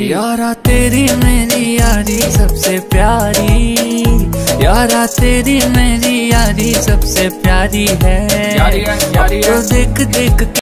यारा तेरी मेरी यारी सबसे प्यारी यारा तेरी मेरी यारी सबसे प्यारी है यारी है, यारी है। तो देख देख